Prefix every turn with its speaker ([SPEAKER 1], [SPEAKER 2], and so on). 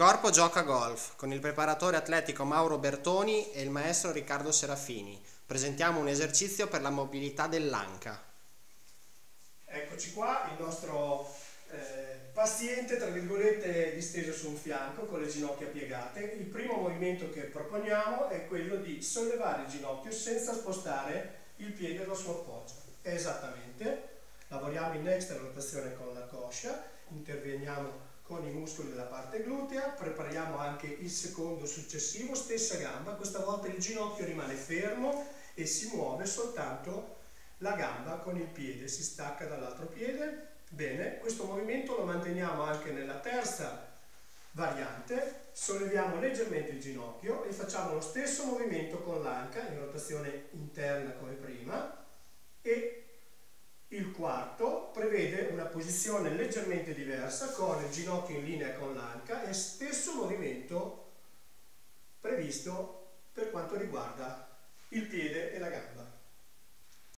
[SPEAKER 1] corpo gioca golf con il preparatore atletico Mauro Bertoni e il maestro Riccardo Serafini. Presentiamo un esercizio per la mobilità dell'anca.
[SPEAKER 2] Eccoci qua, il nostro eh, paziente, tra virgolette, disteso su un fianco con le ginocchia piegate. Il primo movimento che proponiamo è quello di sollevare il ginocchio senza spostare il piede dal suo appoggio. Esattamente. Lavoriamo in extra rotazione con la coscia, interveniamo con i muscoli della parte glutea, prepariamo anche il secondo successivo, stessa gamba, questa volta il ginocchio rimane fermo e si muove soltanto la gamba con il piede, si stacca dall'altro piede. Bene, questo movimento lo manteniamo anche nella terza variante, solleviamo leggermente il ginocchio e facciamo lo stesso movimento con l'anca in rotazione interna come prima e il quarto prevede una posizione leggermente diversa con il ginocchio in linea con l'anca e stesso movimento previsto per quanto riguarda il piede